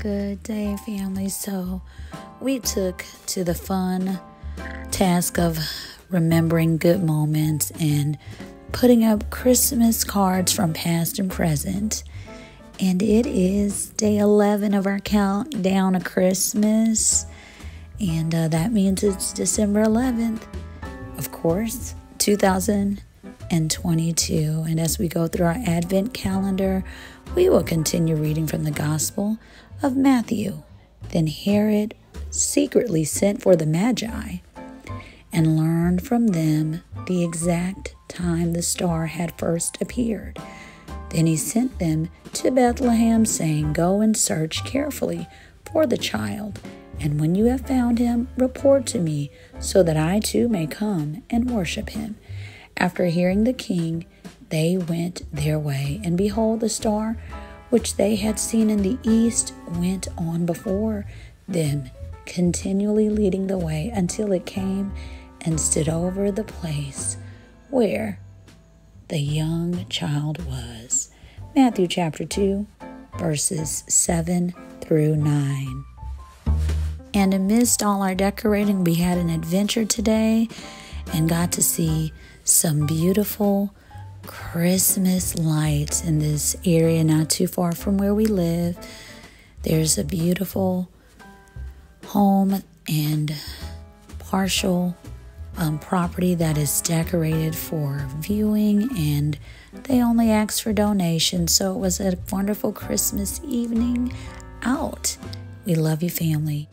Good day, family. So, we took to the fun task of remembering good moments and putting up Christmas cards from past and present. And it is day 11 of our countdown of Christmas. And uh, that means it's December 11th, of course, 2022. And as we go through our Advent calendar, we will continue reading from the Gospel of Matthew. Then Herod secretly sent for the Magi and learned from them the exact time the star had first appeared. Then he sent them to Bethlehem, saying, Go and search carefully for the child, and when you have found him, report to me, so that I too may come and worship him. After hearing the king, they went their way, and behold, the star which they had seen in the east went on before them, continually leading the way until it came and stood over the place where the young child was. Matthew chapter 2, verses 7 through 9. And amidst all our decorating, we had an adventure today and got to see some beautiful Christmas lights in this area not too far from where we live. There's a beautiful home and partial um, property that is decorated for viewing, and they only asked for donations. So it was a wonderful Christmas evening out. We love you, family.